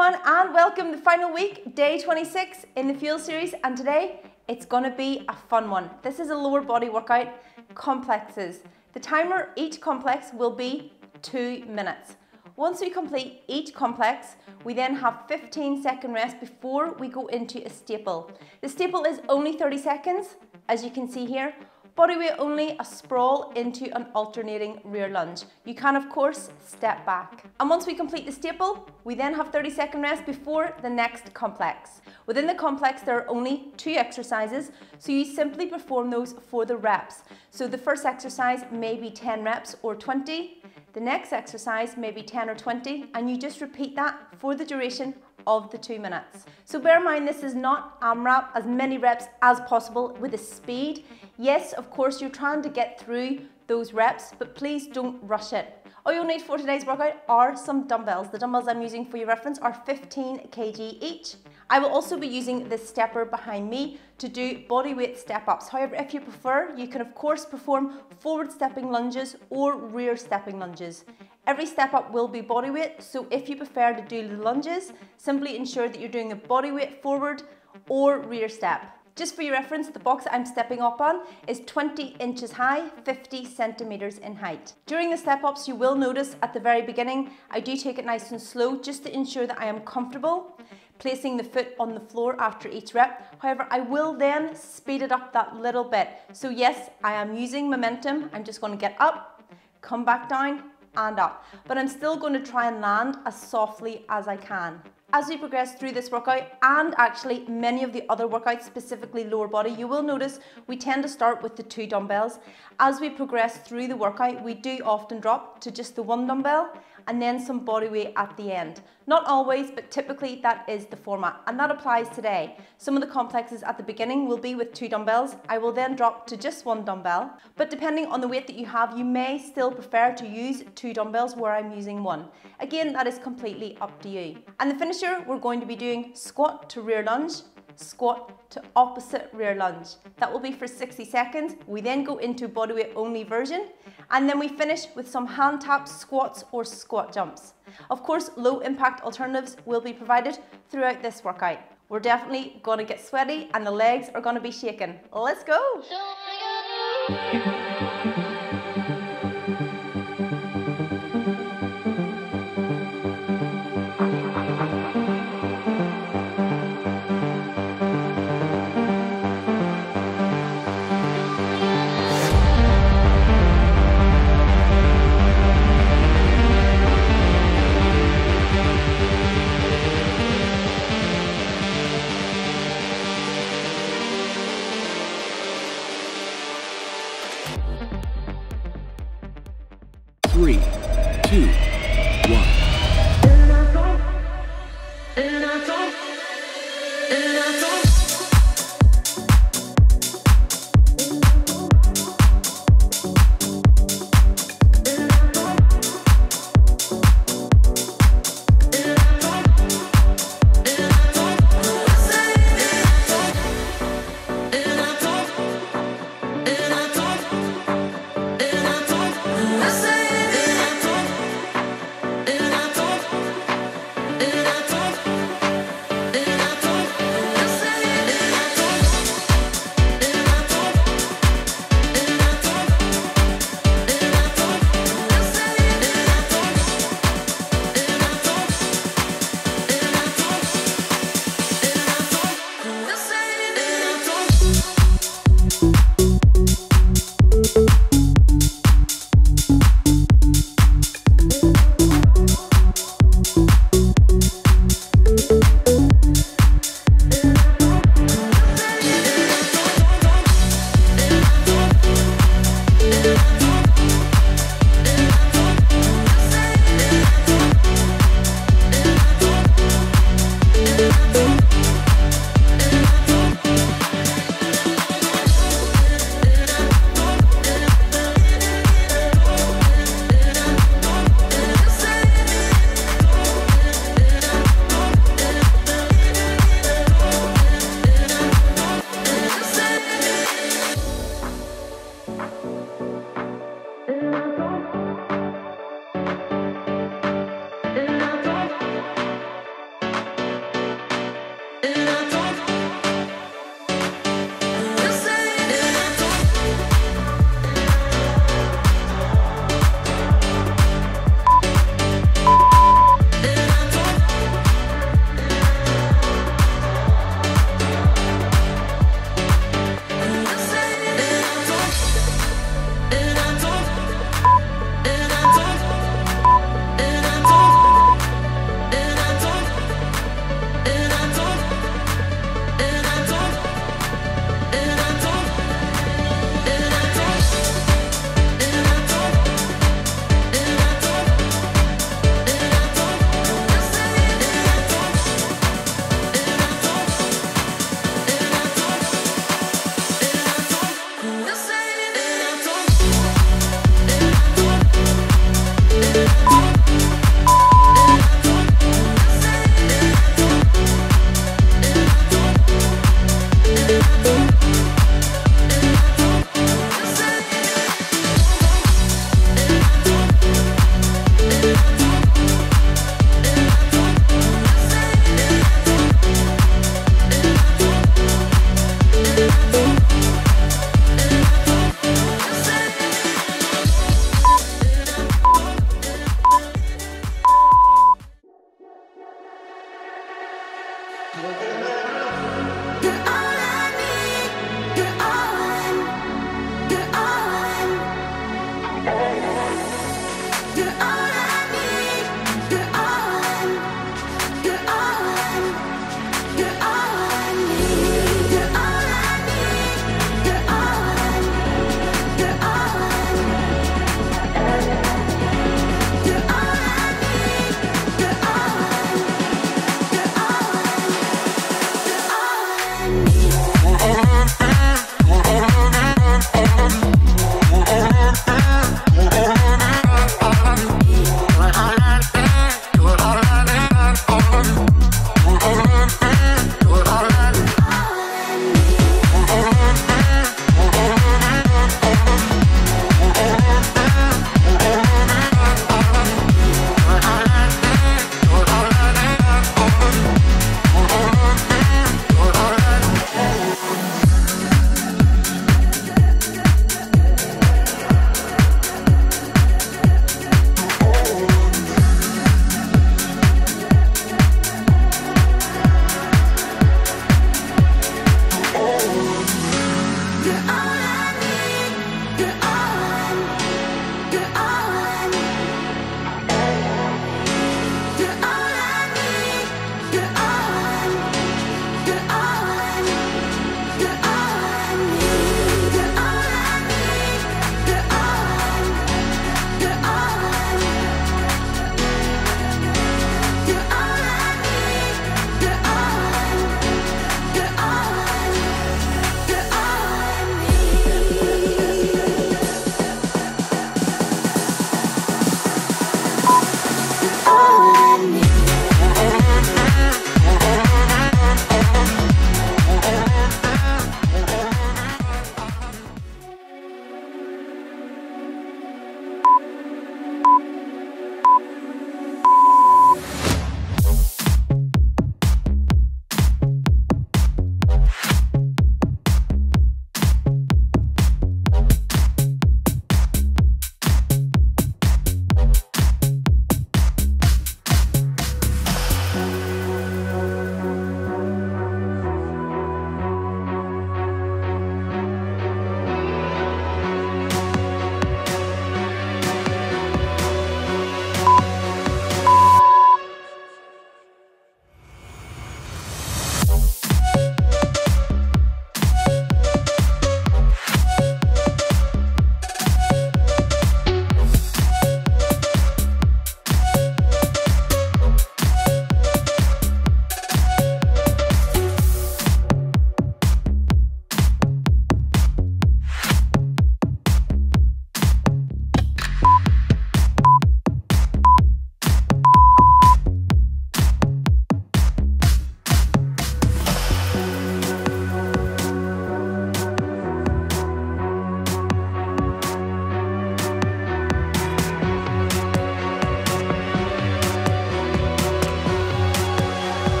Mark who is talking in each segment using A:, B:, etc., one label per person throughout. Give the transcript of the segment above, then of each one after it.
A: everyone and welcome to the final week, day 26 in the Fuel series and today it's to be a fun one. This is a lower body workout, complexes. The timer each complex will be two minutes. Once we complete each complex, we then have 15 second rest before we go into a staple. The staple is only 30 seconds, as you can see here, Body weight only, a sprawl into an alternating rear lunge. You can of course step back. And once we complete the staple, we then have 30 second rest before the next complex. Within the complex there are only two exercises, so you simply perform those for the reps. So the first exercise may be 10 reps or 20, the next exercise may be 10 or 20, and you just repeat that for the duration of the two minutes. So bear in mind this is not AMRAP as many reps as possible with a speed. Yes, of course you're trying to get through those reps, but please don't rush it. All you'll need for today's workout are some dumbbells. The dumbbells I'm using for your reference are 15 kg each. I will also be using the stepper behind me to do body weight step ups. However, if you prefer, you can of course perform forward stepping lunges or rear stepping lunges. Every step up will be body weight, so if you prefer to do the lunges, simply ensure that you're doing a body weight forward or rear step. Just for your reference, the box I'm stepping up on is 20 inches high, 50 centimeters in height. During the step ups, you will notice at the very beginning, I do take it nice and slow just to ensure that I am comfortable placing the foot on the floor after each rep. However, I will then speed it up that little bit. So yes, I am using momentum. I'm just gonna get up, come back down, and up. But I'm still gonna try and land as softly as I can. As we progress through this workout and actually many of the other workouts, specifically lower body, you will notice we tend to start with the two dumbbells. As we progress through the workout, we do often drop to just the one dumbbell and then some body weight at the end. Not always, but typically that is the format, and that applies today. Some of the complexes at the beginning will be with two dumbbells. I will then drop to just one dumbbell, but depending on the weight that you have, you may still prefer to use two dumbbells where I'm using one. Again, that is completely up to you. And the finisher, we're going to be doing squat to rear lunge, squat to opposite rear lunge. That will be for 60 seconds. We then go into bodyweight only version and then we finish with some hand taps, squats or squat jumps. Of course, low impact alternatives will be provided throughout this workout. We're definitely gonna get sweaty and the legs are gonna be shaking. Let's go!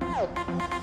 B: Oh.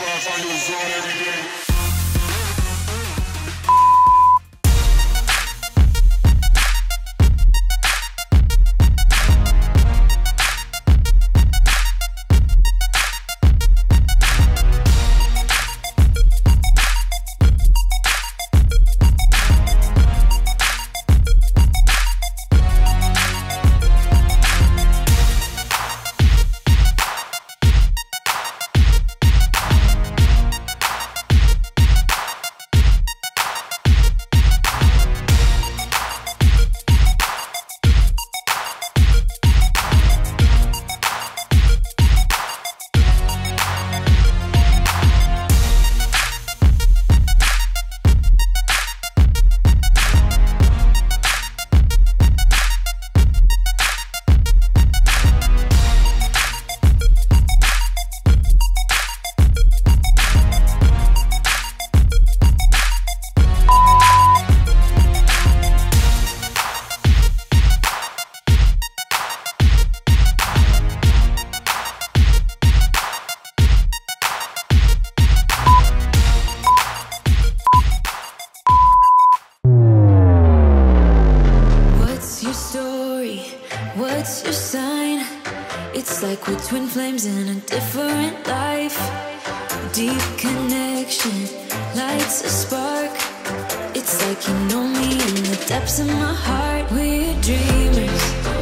C: Twin Deep connection lights a spark. It's like you know me in the depths of my heart. We're dreamers.